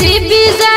से बिजा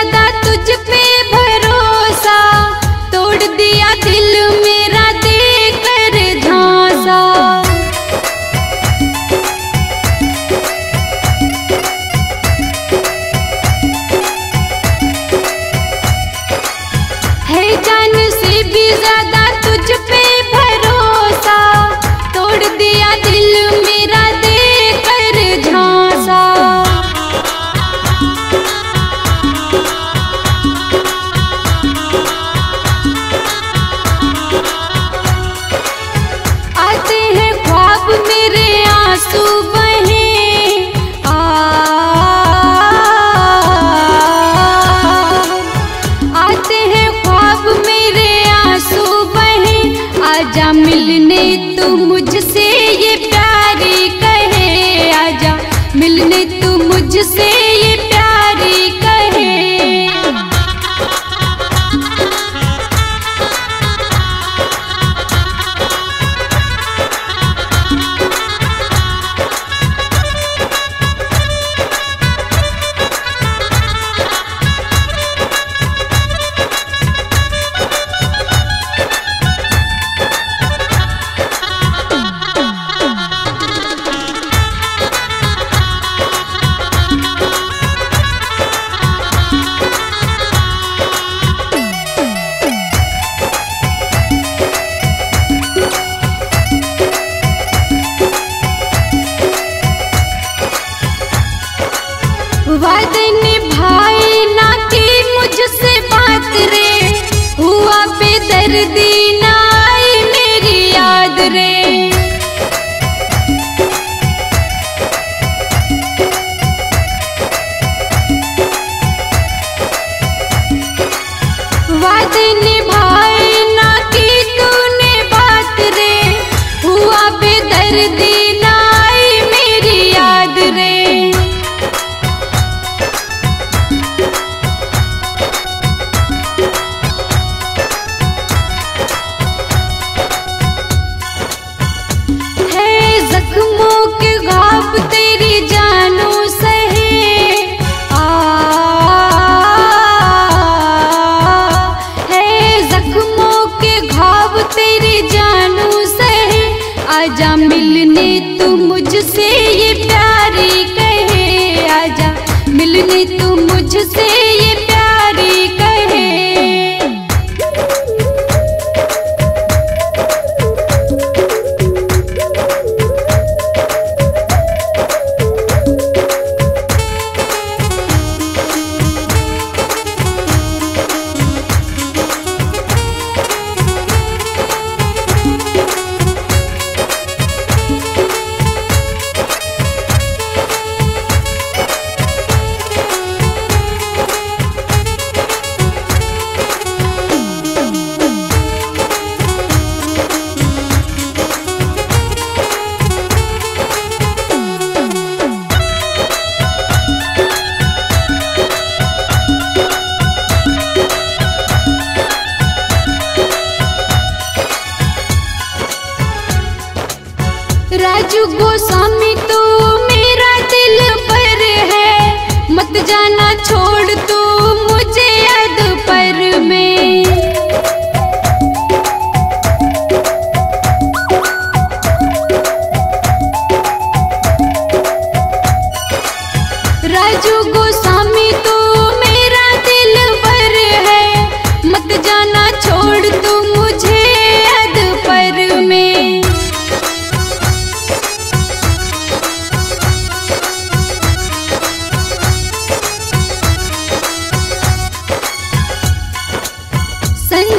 बेदर्दी ना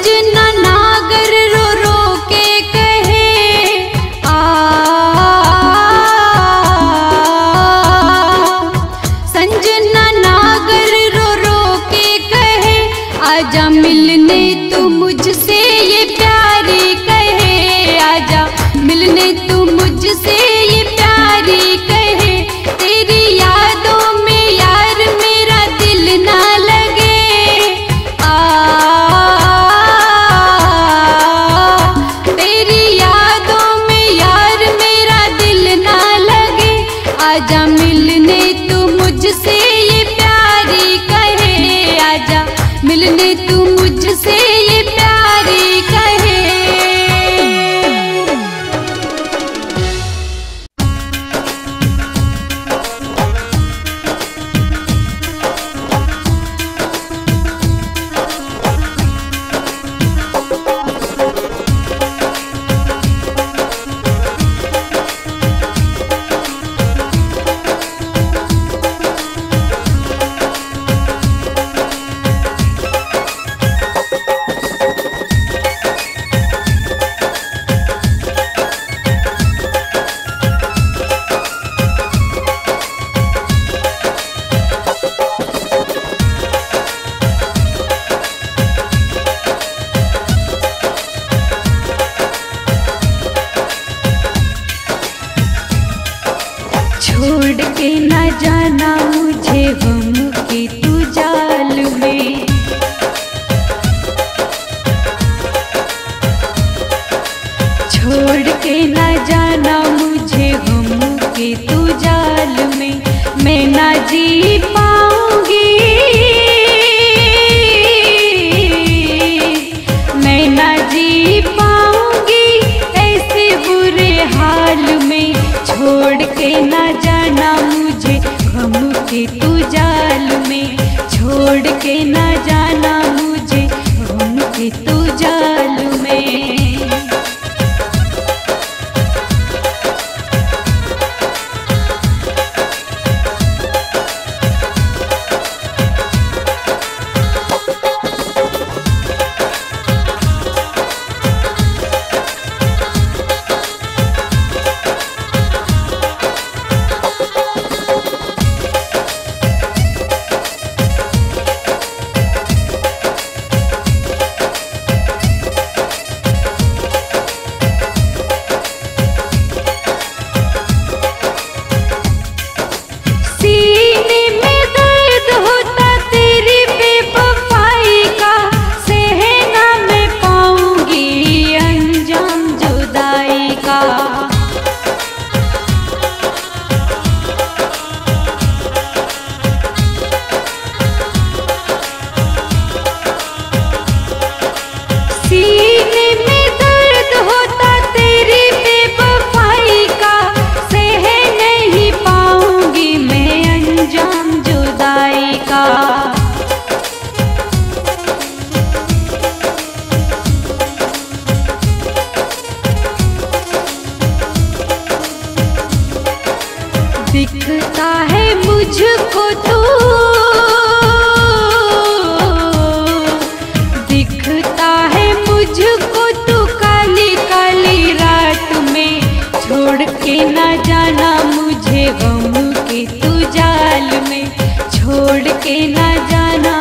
अंजना जम ख्याल में मैं ना जी पाऊँगी। मैं ना जी पाऊँगी ऐसे बुरे हाल में। छोड़ के ना जाना मुझे हम के तू जाल में। छोड़ के ना के ना जाना मुझे गम के तू जाल में छोड़ के ना जाना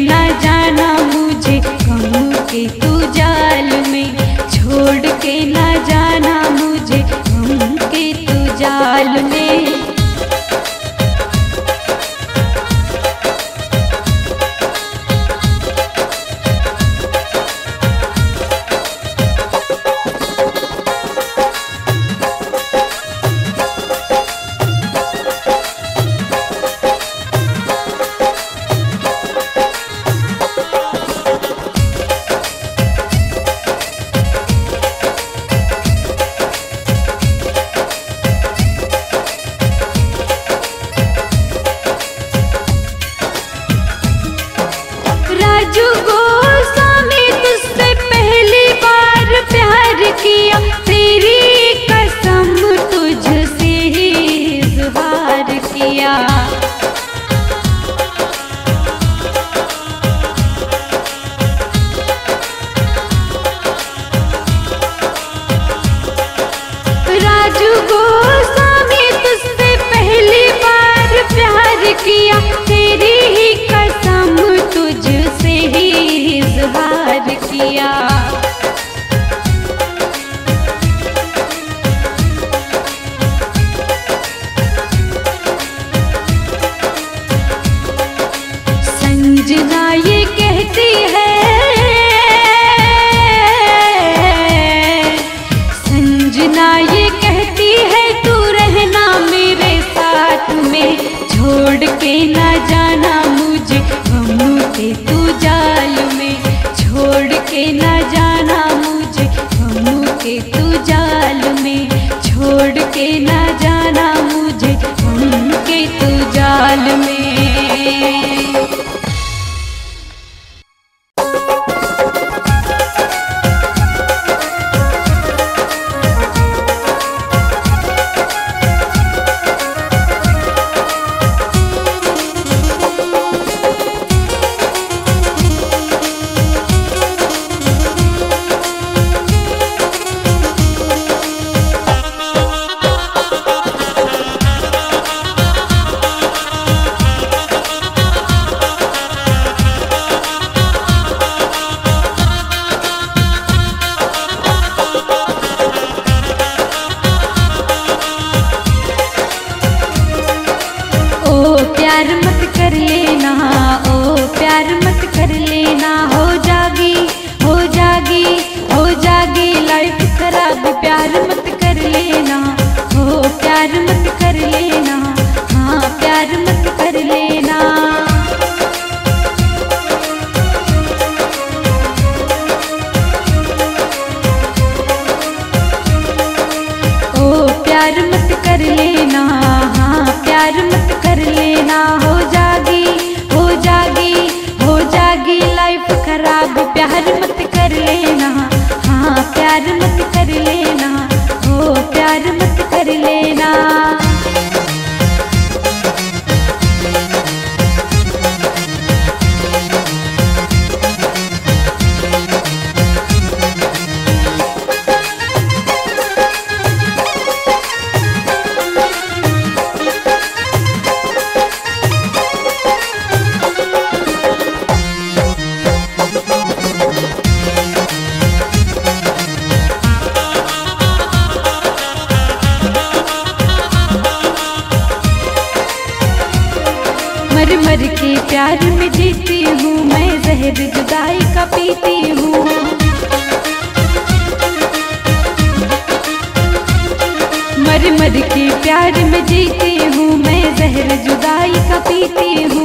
न जाना मुझे कम के तू। ना प्यार मत कर लेना हाँ प्यार मत कर लेना हो जा पीती हूँ।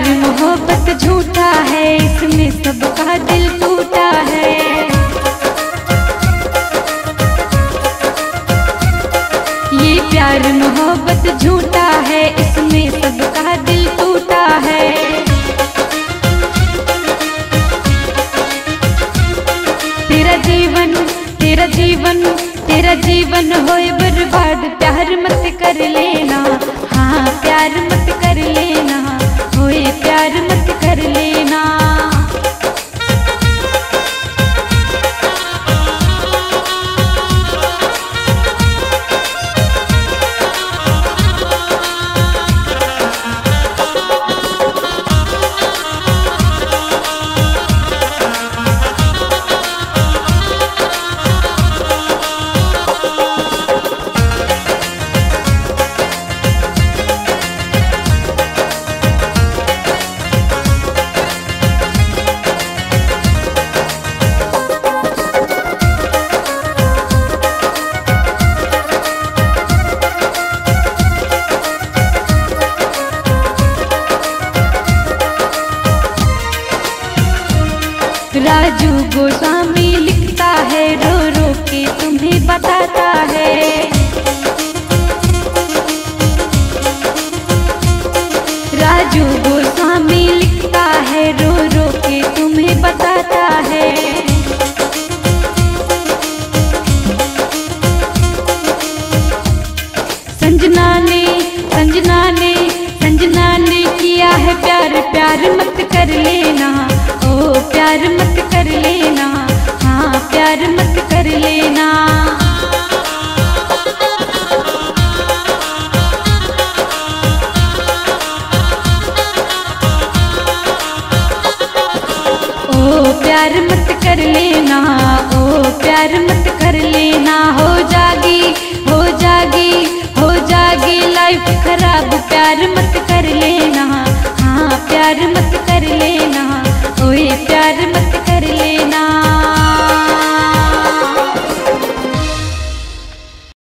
प्यार मोहब्बत झूठा है, इसमें सबका दिल टूटा है। ये प्यार मोहब्बत झूठा है, इसमें सबका दिल टूटा है। तेरा जीवन तेरा जीवन तेरा जीवन होए बर्बाद, प्यार मत कर लेना। हाँ प्यार मत कर लेना। प्यार मत